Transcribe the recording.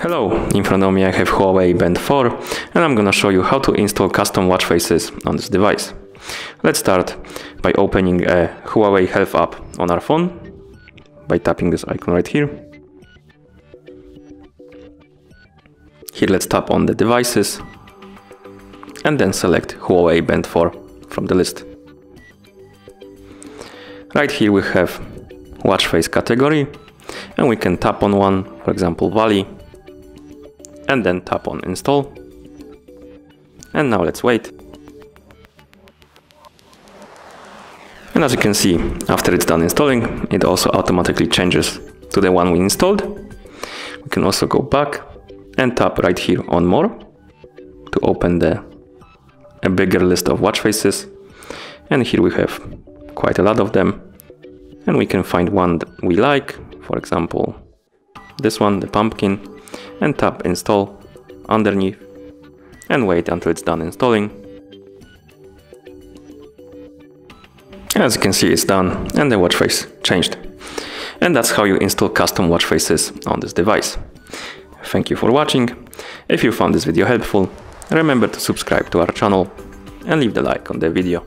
Hello, in front of me I have Huawei Band 4 and I'm gonna show you how to install custom watch faces on this device. Let's start by opening a Huawei Health app on our phone by tapping this icon right here. Here let's tap on the devices and then select Huawei Band 4 from the list. Right here we have watch face category and we can tap on one, for example Vali, and then tap on install. And now let's wait. And as you can see, after it's done installing, it also automatically changes to the one we installed. We can also go back and tap right here on more to open the a bigger list of watch faces. And here we have quite a lot of them. And we can find one that we like, for example, this one, the pumpkin, and tap install underneath and wait until it's done installing. As you can see it's done and the watch face changed. And that's how you install custom watch faces on this device. Thank you for watching. If you found this video helpful, remember to subscribe to our channel and leave the like on the video.